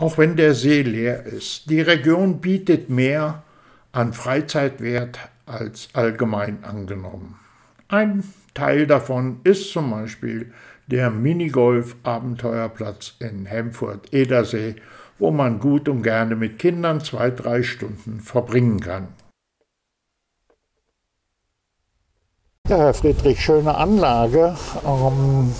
auch wenn der See leer ist. Die Region bietet mehr an Freizeitwert als allgemein angenommen. Ein Teil davon ist zum Beispiel der Minigolf-Abenteuerplatz in Hemfurt-Edersee, wo man gut und gerne mit Kindern zwei, drei Stunden verbringen kann. Ja, Herr Friedrich, schöne Anlage. Ähm,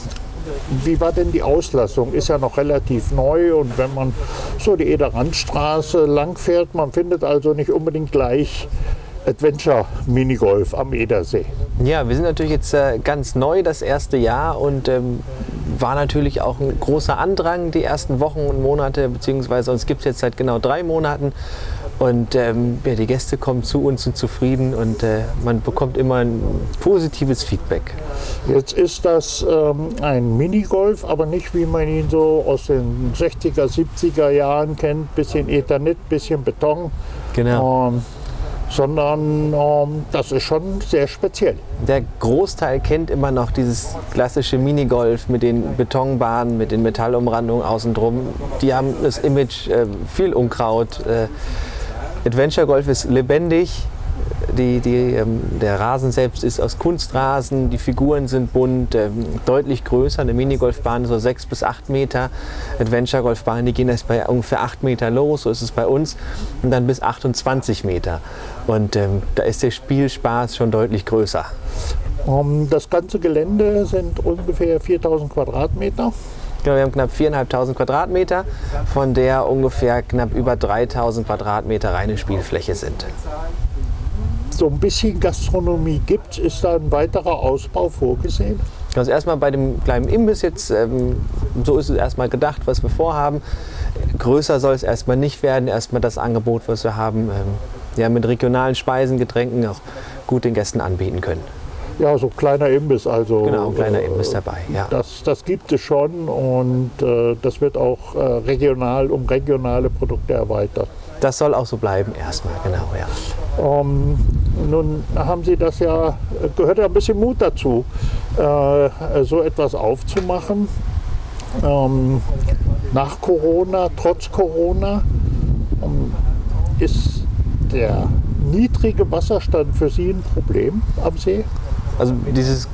wie war denn die Auslassung? Ist ja noch relativ neu und wenn man so die Ederrandstraße lang fährt, man findet also nicht unbedingt gleich Adventure Minigolf am Edersee. Ja, wir sind natürlich jetzt äh, ganz neu das erste Jahr und ähm, war natürlich auch ein großer Andrang die ersten Wochen und Monate, beziehungsweise uns gibt es jetzt seit genau drei Monaten. Und ähm, ja, die Gäste kommen zu uns und zufrieden und äh, man bekommt immer ein positives Feedback. Jetzt ist das ähm, ein Minigolf, aber nicht wie man ihn so aus den 60er, 70er Jahren kennt, bisschen Ethernet, bisschen Beton. Genau. Ähm, sondern ähm, das ist schon sehr speziell. Der Großteil kennt immer noch dieses klassische Minigolf mit den Betonbahnen, mit den Metallumrandungen außen drum. Die haben das Image äh, viel Unkraut. Äh, Adventure Golf ist lebendig. Die, die, ähm, der Rasen selbst ist aus Kunstrasen, die Figuren sind bunt, ähm, deutlich größer. Eine Minigolfbahn so sechs bis acht Meter. Adventure Golfbahnen, die gehen erst bei ungefähr acht Meter los, so ist es bei uns, und dann bis 28 Meter. Und ähm, da ist der Spielspaß schon deutlich größer. Um, das ganze Gelände sind ungefähr 4000 Quadratmeter. Genau, wir haben knapp 4.500 Quadratmeter, von der ungefähr knapp über 3.000 Quadratmeter reine Spielfläche sind. So ein bisschen Gastronomie gibt, ist da ein weiterer Ausbau vorgesehen? Also erstmal bei dem kleinen Imbiss jetzt, ähm, so ist es erstmal gedacht, was wir vorhaben. Größer soll es erstmal nicht werden, erstmal das Angebot, was wir haben, ähm, ja, mit regionalen Speisen, Getränken auch gut den Gästen anbieten können. Ja, so kleiner Imbiss also. Genau, ein kleiner Imbiss dabei, ja. Das, das gibt es schon und äh, das wird auch äh, regional um regionale Produkte erweitert. Das soll auch so bleiben erstmal, genau, ja. Ähm, nun haben Sie das ja, gehört ja ein bisschen Mut dazu, äh, so etwas aufzumachen. Ähm, nach Corona, trotz Corona, ähm, ist der niedrige Wasserstand für Sie ein Problem am See? Also dieses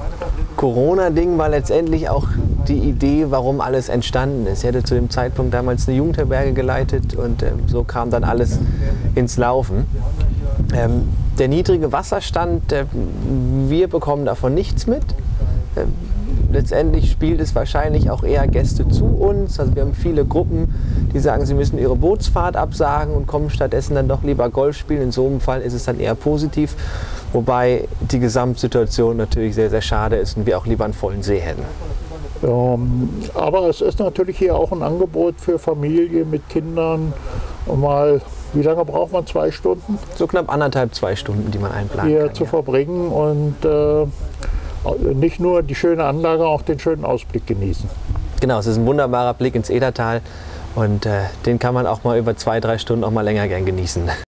Corona-Ding war letztendlich auch die Idee, warum alles entstanden ist. Ich hatte zu dem Zeitpunkt damals eine Jugendherberge geleitet und äh, so kam dann alles ins Laufen. Ähm, der niedrige Wasserstand, äh, wir bekommen davon nichts mit. Äh, letztendlich spielt es wahrscheinlich auch eher Gäste zu uns. Also wir haben viele Gruppen, die sagen, sie müssen ihre Bootsfahrt absagen und kommen stattdessen dann doch lieber Golf spielen. In so einem Fall ist es dann eher positiv, wobei die Gesamtsituation natürlich sehr, sehr schade ist und wir auch lieber einen vollen See hätten. Ähm, aber es ist natürlich hier auch ein Angebot für Familie mit Kindern. Und mal, wie lange braucht man? Zwei Stunden? So knapp anderthalb, zwei Stunden, die man einplanen hier kann. zu ja. verbringen und äh, nicht nur die schöne Anlage, auch den schönen Ausblick genießen. Genau, es ist ein wunderbarer Blick ins Edertal und äh, den kann man auch mal über zwei, drei Stunden auch mal länger gern genießen.